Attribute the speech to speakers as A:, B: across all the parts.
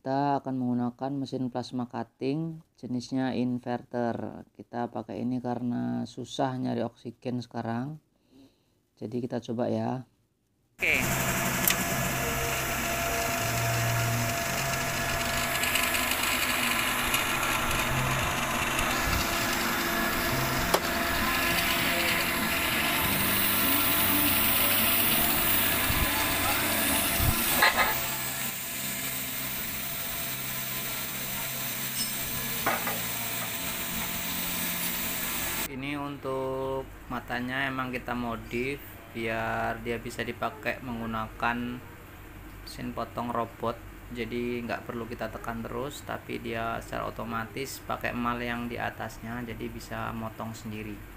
A: kita akan menggunakan mesin plasma cutting jenisnya inverter. Kita pakai ini karena susah nyari oksigen sekarang. Jadi kita coba ya. Oke untuk matanya emang kita modif biar dia bisa dipakai menggunakan mesin potong robot. Jadi nggak perlu kita tekan terus tapi dia secara otomatis pakai emal yang di atasnya jadi bisa motong sendiri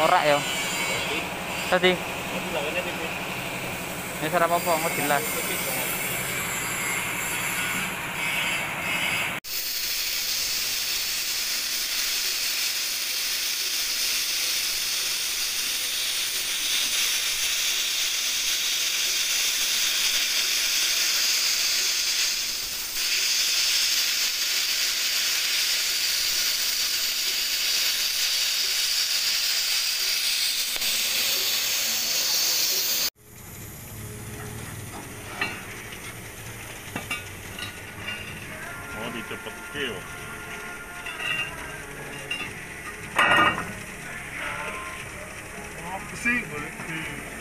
B: ora ya. Tadi. Ya ora apa-apa nggak jelas
C: все под Киевом. See?